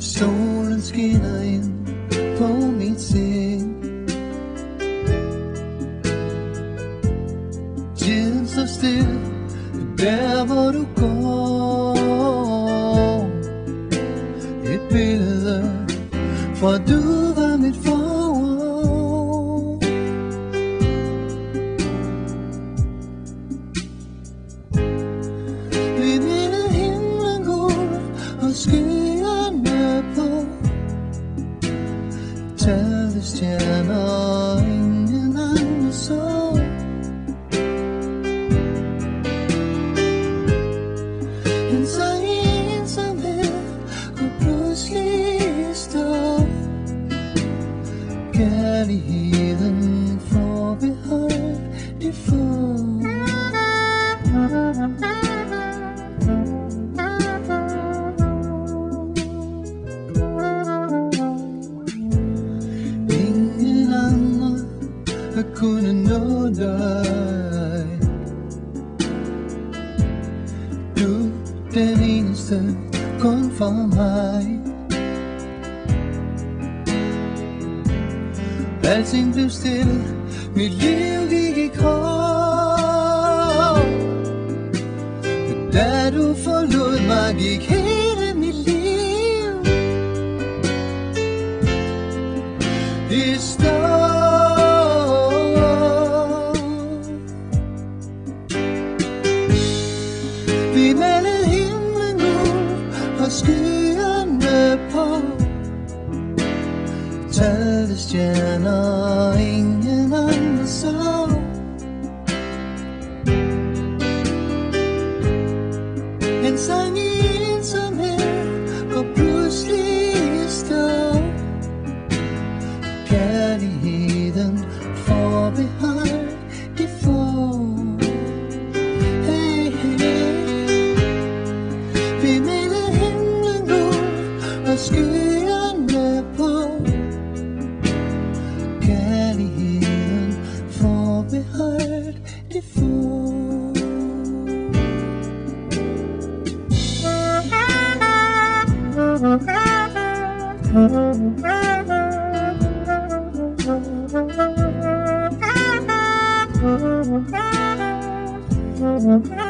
Solen skinner ind på mit sind. Så står stille der hvor du går. Et billede For du var mit forår. Vi ville himlen gul og skyerne på Talte stjerner carry healing for behind the phone. Ingen annan kunde nå dig. Du, den eneste, kom for mig. Alting blev stille. Mit liv gik i krog. Da du forlod mig gik hele mit liv i stå. Vi malede himlen ud og skyerne questioning and unsolved. And sangin sa mga kapuslisto, kanihin. Mm-hmm.